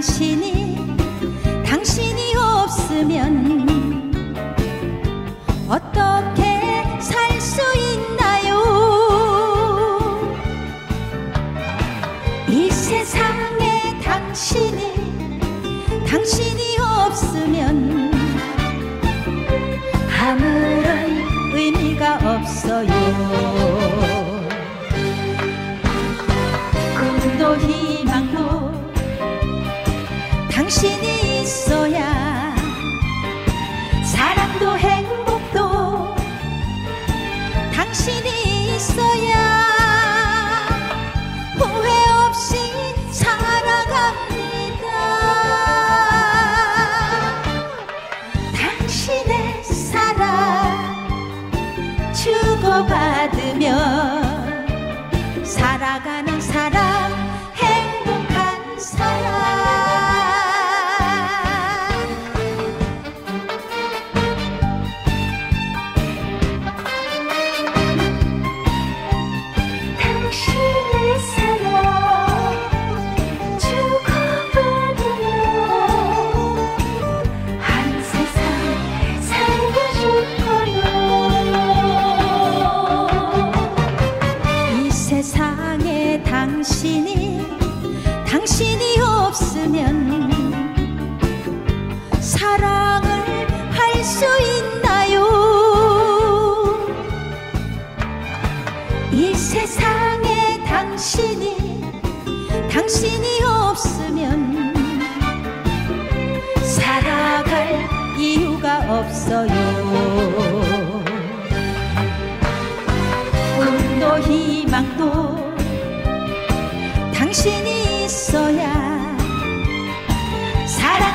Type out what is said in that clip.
당신이 당신이 없으면 어떻게 살 수 있나요? 이 세상에 당신이 당신이 없으면 아무런 의미가 없어요. 꿈도 희 당신이 있어 당신이 없으면 사랑을 할 수 있나요? 이 세상에 당신이 당신이 없으면 살아갈 이유가 없어요. 꿈도 희망도 당신이 있어야 사랑